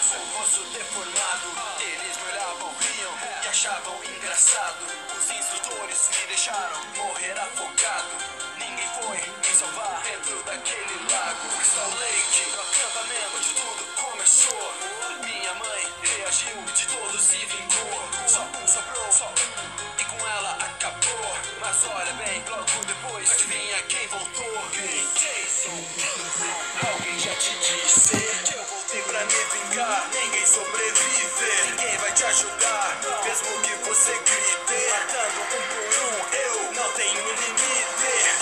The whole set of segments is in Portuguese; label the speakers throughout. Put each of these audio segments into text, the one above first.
Speaker 1: infância, moço deformado. Eles me olhavam, riam e achavam engraçado. Os instrutores me deixaram morrer afogado. Ninguém foi me salvar dentro daquele lago. Crystal Lake, no acampamento onde tudo começou. Minha mãe reagiu de todos se vingou. Só um sobrou, só um, e com ela acabou. Mas olha bem, logo depois, adivinha quem voltou? Quem? Jason. Alguém já te disse que voltei pra me vingar. Ninguém sobrevive, ninguém vai te ajudar. Mesmo que você grite, matando um por um, eu não tenho limite.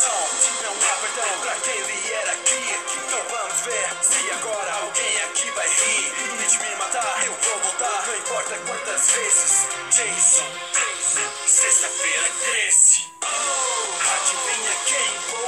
Speaker 1: Não, não há perdão pra quem vier aqui. Então vamos ver se agora alguém aqui vai rir. Tente me matar, eu vou voltar. Não importa quantas vezes. Jason, sexta-feira 13. Adivinha quem voltou?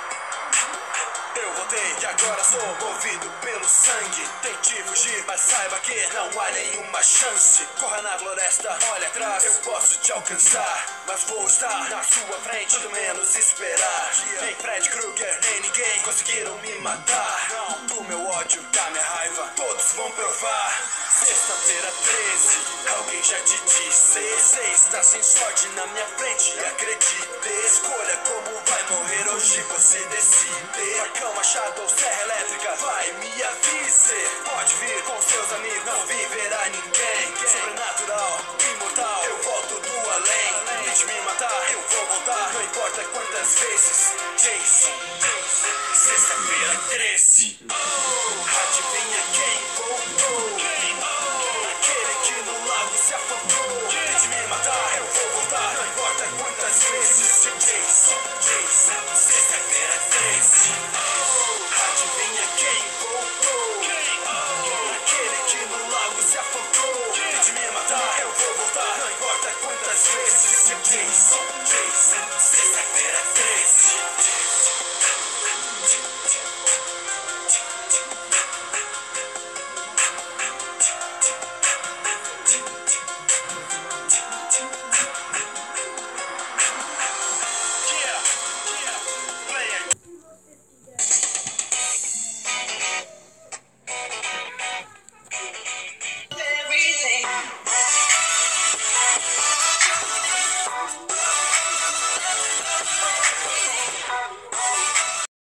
Speaker 1: Eu voltei e agora sou movido pelo sangue. Tente fugir, mas saiba que não há nenhuma chance. Corra na floresta, olha atrás, eu posso te alcançar. Mas vou estar na sua frente, tudo menos esperar. Nem Fred Krueger, nem ninguém conseguiram me matar. Não, do meu ódio, da minha raiva, todos vão provar. Sexta-feira 13, alguém já te disse. Você está sem sorte na minha frente, acredite. Escolha como hoje, você decide. Facão, machado ou serra elétrica, vai, me avise. Pode vir com seus amigos, não viverá ninguém. Sobrenatural, imortal, eu volto do além. Tente me matar, eu vou voltar, não importa quantas vezes. Jason, sexta-feira 13. Adivinha quem voltou? Aquele que no lago se afogou. Tente me matar, eu vou voltar, não importa quantas vezes. Jason, Jason, Thank you.